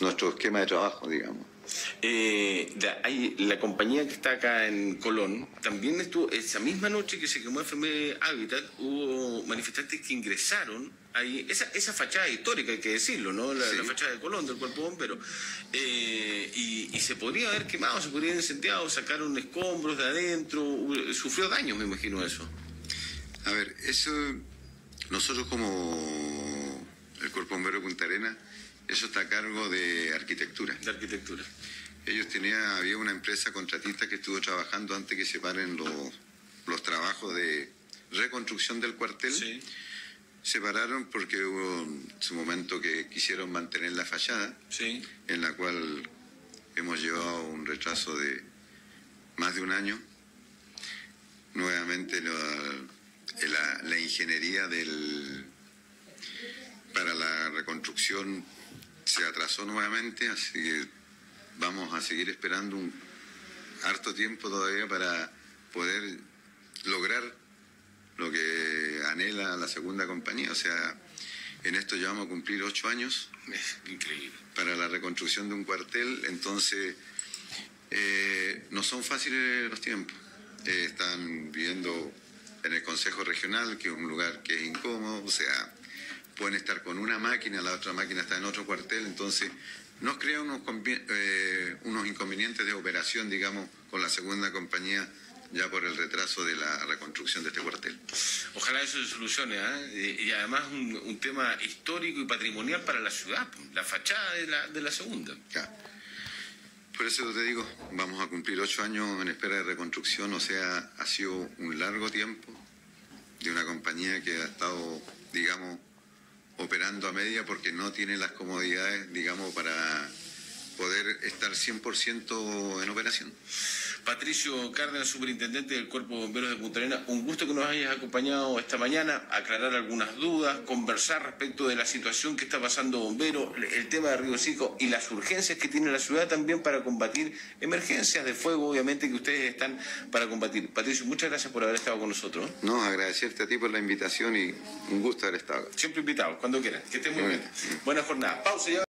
nuestro esquema de trabajo, digamos. Eh, la, hay, la compañía que está acá en Colón también estuvo, esa misma noche que se quemó FM Habitat, hubo manifestantes que ingresaron ahí, esa, esa fachada histórica, hay que decirlo, ¿no? La, Sí. la fachada de Colón, del cuerpo bombero. Eh, y, y se podría haber quemado, se podría haber incendiado, sacaron escombros de adentro, sufrió daños, me imagino eso. A ver, eso, nosotros como Cuerpo Bombero Punta Arena, eso está a cargo de arquitectura. De arquitectura. Ellos tenían, había una empresa contratista que estuvo trabajando antes que se paren los, los trabajos de reconstrucción del cuartel. Sí. Se pararon porque hubo su momento que quisieron mantener la fachada, Sí. en la cual hemos llevado un retraso de más de un año. Nuevamente la, la- la ingeniería del, la reconstrucción se atrasó nuevamente, así que vamos a seguir esperando un harto tiempo todavía para poder lograr lo que anhela la segunda compañía. O sea, en esto ya vamos a cumplir ocho años increíble. para la reconstrucción de un cuartel, entonces eh, no son fáciles los tiempos. Eh, están viviendo en el Consejo Regional, que es un lugar que es incómodo, o sea, pueden estar con una máquina, la otra máquina está en otro cuartel, entonces nos crea unos, eh, unos inconvenientes de operación, digamos, con la segunda compañía ya por el retraso de la reconstrucción de este cuartel. Ojalá eso se solucione, ¿ah? y, además un, un tema histórico y patrimonial para la ciudad, la fachada de la, de la segunda. Ya. Por eso te digo, vamos a cumplir ocho años en espera de reconstrucción, o sea, ha sido un largo tiempo de una compañía que ha estado, digamos, operando a media porque no tiene las comodidades, digamos, para poder estar 100% en operación. Patricio Cárdenas, superintendente del Cuerpo de Bomberos de Punta Arenas, un gusto que nos hayas acompañado esta mañana, aclarar algunas dudas, conversar respecto de la situación que está pasando Bomberos, el tema de Río Chico y las urgencias que tiene la ciudad también para combatir emergencias de fuego, obviamente, que ustedes están para combatir. Patricio, muchas gracias por haber estado con nosotros. No, agradecerte a ti por la invitación y un gusto haber estado. Siempre invitados, cuando quieran. Que estén muy Muy bien. bien. Buena jornada. Pausa ya.